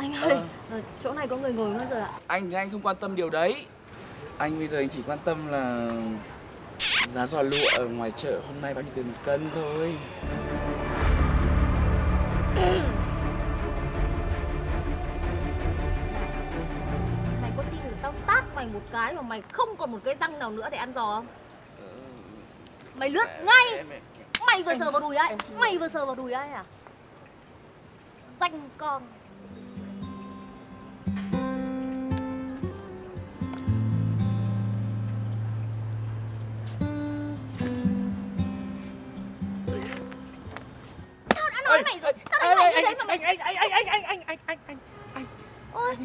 Anh ơi, ờ, chỗ này có người ngồi luôn rồi ạ. Anh thì anh không quan tâm điều đấy Anh bây giờ anh chỉ quan tâm là Giá giò lụa ở ngoài chợ hôm nay bao nhiêu tiền một cân thôi Mày có tin là tao tát mày một cái mà mày không còn một cái răng nào nữa để ăn giò không? Mày lướt ngay! Em- em- Mày vừa Em sờ vào đùi ai? Mày vừa sờ vào đùi ai à? Danh con. Nói mày tao nói mày như thế mà mày... anh anh anh anh anh anh anh anh anh anh. Ôi,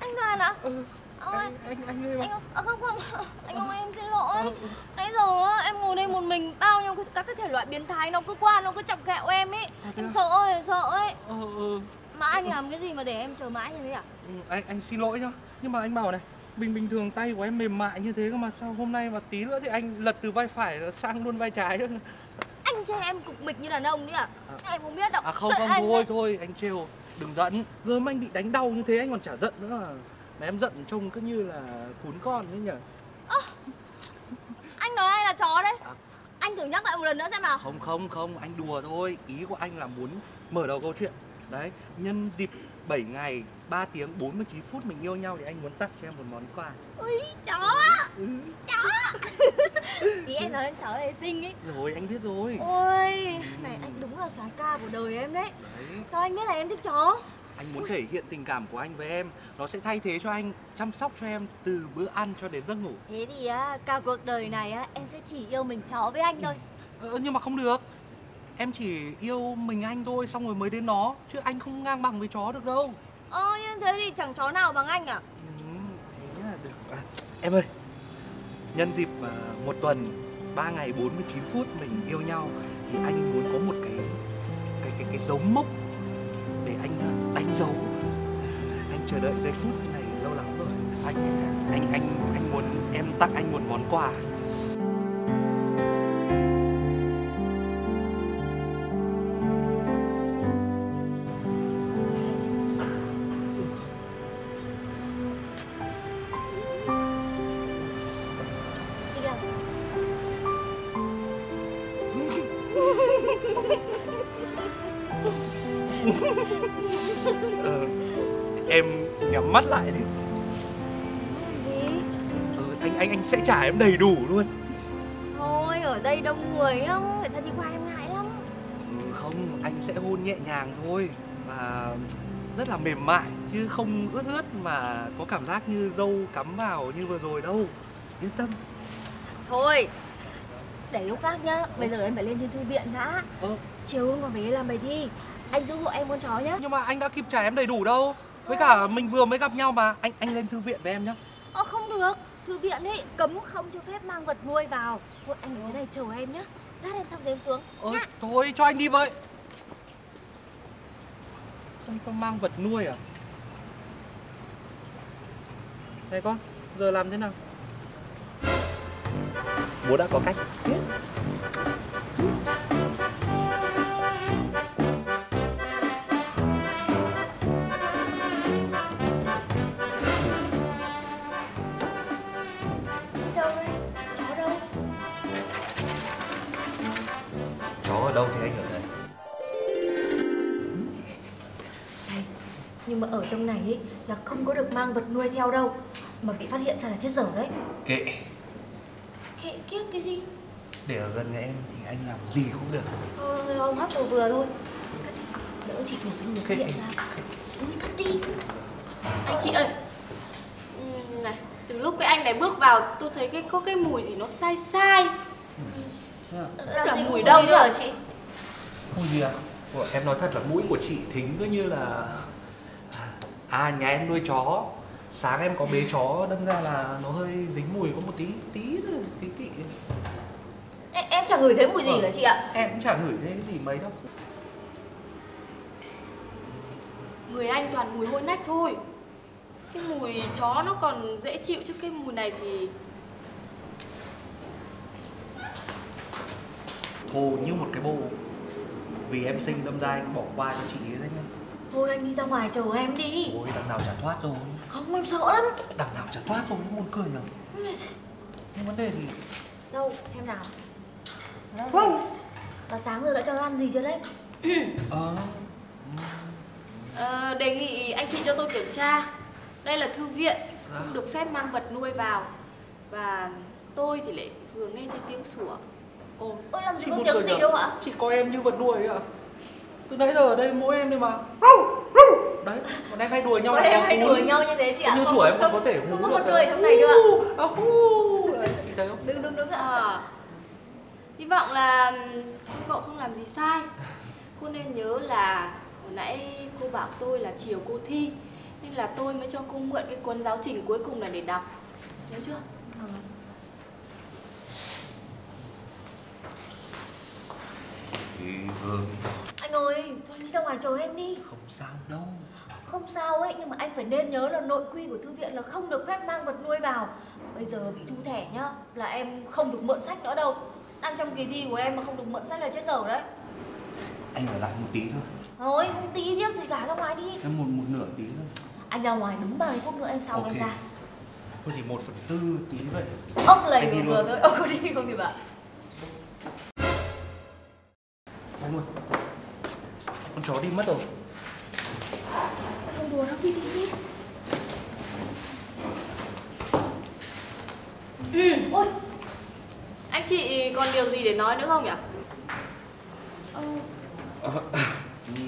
anh Đoàn ạ? ừ, Ôi, anh anh anh anh mà. không, à, không không. Anh không em xin lỗi. Nãy giờ em ngồi đây một mình bao nhiêu các cái thể loại biến thái nó cứ qua nó cứ chọc kẹo em ấy. Em à? sợ ơi sợ ấy. Ờ, ừ, mà anh làm cái gì mà để em chờ mãi như thế à ừ, anh anh xin lỗi nhá. Nhưng mà anh bảo này bình bình thường tay của em mềm mại như thế mà sao hôm nay mà tí nữa thì anh lật từ vai phải sang luôn vai trái anh chê em cục mịch như đàn ông đấy à, em không biết đâu. À không không anh thôi ấy- thôi anh trêu đừng giận. Gớm anh bị đánh đau như thế anh còn chả giận nữa mà. Mà em giận trông cứ như là cún con đấy nhở? Anh nói ai là chó đấy? À. anh thử nhắc lại một lần nữa xem nào. Không không không anh đùa thôi. Ý của anh là muốn mở đầu câu chuyện. Đấy nhân dịp 7 ngày 3 tiếng 49 phút mình yêu nhau thì anh muốn tặng cho em một món quà. Ui chó! Ừ, chó! Ý em nói chó này xinh ấy. Rồi anh biết rồi. Ôi này anh đúng là soái ca của đời em đấy. Đấy. Sao anh biết là em thích chó? Anh muốn thể hiện tình cảm của anh với em. Nó sẽ thay thế cho anh chăm sóc cho em từ bữa ăn cho đến giấc ngủ. Thế thì á, cả cuộc đời này á, em sẽ chỉ yêu mình chó với anh thôi. Ờ, nhưng mà không được em chỉ yêu mình anh thôi xong rồi mới đến nó chứ anh không ngang bằng với chó được đâu. Ờ, như thế thì chẳng chó nào bằng anh à? Ừ, thế là được. À, em ơi nhân dịp à, một tuần 3 ngày 49 phút mình yêu nhau thì anh muốn có một cái cái cái cái dấu mốc để anh à, đánh dấu. Anh chờ đợi giây phút này lâu lắm rồi. Anh anh anh anh muốn em tặng anh một món quà ờ, em nhắm mắt lại đi. Gì? ừ, anh anh anh sẽ trả em đầy đủ luôn. Thôi, ở đây đông người lắm Người ta đi qua em ngại lắm. Ừ, không anh sẽ hôn nhẹ nhàng thôi và rất là mềm mại chứ không ướt ướt mà có cảm giác như dâu cắm vào như vừa rồi đâu. Yên tâm. Thôi Để lúc khác nhá Bây giờ em phải lên trên thư viện đã. Ờ, Chiều hôm còn phải đi làm bài thi Anh giữ hộ em con chó nhá. Nhưng mà anh đã kịp trả em đầy đủ đâu. Với cả mình vừa mới gặp nhau mà. Anh anh lên thư viện với em nhá. Ờ, không được. Thư viện ấy, cấm không cho phép mang vật nuôi vào. Thôi, anh ở dưới này chờ em nhá. Lát em xong rồi em xuống. Ờ, nhá thôi cho anh đi vậy. Không có mang vật nuôi à? Này con giờ làm thế nào? Bố đã có cách trong này ấy là không có được mang vật nuôi theo đâu. Mà bị phát hiện ra là chết dở đấy. Kệ. Kệ kiếc cái gì? để ở gần em thì anh làm gì cũng được. Thôi, ông hấp vừa vừa thôi. Cắt đi, đỡ chị thủ Ok, phát hiện ra. Ui, cắt đi. Anh chị ơi. Ừm, này từ lúc cái anh này bước vào tôi thấy cái có cái mùi gì nó sai sai. Là gì mùi gì nữa. hả chị? Mùi gì à? Ủa, em nói thật là mũi của chị thính cứ như là À nhà em nuôi chó. Sáng em có bế chó đâm ra là nó hơi dính mùi có một tí tí thôi, tí tí. Em, em chẳng ngửi thấy mùi gì cả chị ạ? Em cũng chả ngửi thấy gì mấy đâu. Người anh toàn mùi hôi nách thôi. Cái mùi chó nó còn dễ chịu chứ cái mùi này thì Thô như một cái bô Vì em sinh đâm ra anh bỏ qua cho chị ấy đấy nhá Thôi anh đi ra ngoài chờ em đi. Ôi đằng nào chả thoát rồi. Không em sợ lắm. Đằng nào chả thoát rồi, buồn cười nhở. Nhưng vấn đề gì? Đâu xem nào. Đâu Và sáng giờ đã cho nó ăn gì chưa đấy? Ờ. Ờ, đề nghị anh chị cho tôi kiểm tra. Đây là thư viện Không được phép mang vật nuôi vào. Và tôi thì lại vừa nghe thấy tiếng sủa. Ồ, Ôi làm gì có tiếng gì đâu ạ? Chị coi em như vật nuôi ấy ạ Từ nãy giờ ở đây mỗi em thôi mà. Đấy, bọn em hay đùa nhau Bọn là em hay đùa nhau như thế chị ạ. Như Không- sủa em không- còn có thể hú Không có được con người trong này nữa ạ. À, Chị thấy không? Đúng đúng đúng ạ. Ờ, Hy vọng là cậu không làm gì sai. Cô nên nhớ là Hồi nãy cô bảo tôi là chiều cô thi Nên là tôi mới cho cô mượn cái cuốn giáo trình cuối cùng này để đọc. Nhớ chưa? Chị Hương Anh ơi, thôi anh đi ra ngoài chờ em đi. Không sao đâu. Không sao ấy, nhưng mà anh phải nên nhớ là nội quy của thư viện là không được phép mang vật nuôi vào. Bây giờ bị thu thẻ nhá, là em không được mượn sách nữa đâu. Đang trong kỳ thi của em mà không được mượn sách là chết dở đấy. Anh ở lại một tí thôi. Thôi, không tí tiếc gì cả, ra ngoài đi. Em một, một nửa tí thôi. Anh ra ngoài đúng 30 phút nữa em xong em Ok. ra. Thôi chỉ một phần tư tí vậy. Ông lầy đi vừa vừa thôi, ông có đi không thì bảo. Anh ơi Con chó đi mất rồi Không đùa đâu, đi đi đi Ừ. Ôi, Anh chị còn điều gì để nói nữa không nhỉ? ờ, Ừ.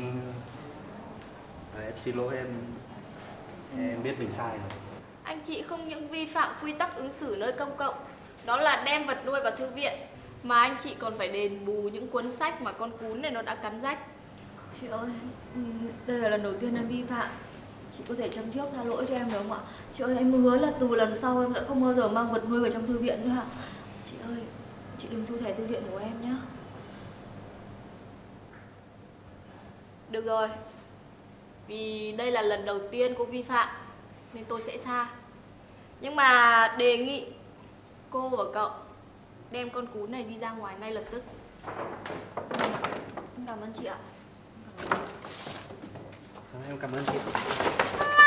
À, em xin lỗi em Em biết mình sai rồi Anh chị không những vi phạm quy tắc ứng xử nơi công cộng Đó là đem vật nuôi vào thư viện Mà anh chị còn phải đền bù những cuốn sách mà con cún này nó đã cắn rách chị ơi, ừ, đây là lần đầu tiên em vi phạm. Chị có thể châm trước tha lỗi cho em được không ạ? Chị ơi, em hứa là từ lần sau em sẽ không bao giờ mang vật nuôi vào trong thư viện nữa ạ. Chị ơi, chị đừng thu thẻ thư viện của em nhé Được rồi. Vì đây là lần đầu tiên cô vi phạm Nên tôi sẽ tha. Nhưng mà đề nghị cô và cậu Đem con cún này đi ra ngoài ngay lập tức. Em cảm ơn chị ạ 还才又干嘛去？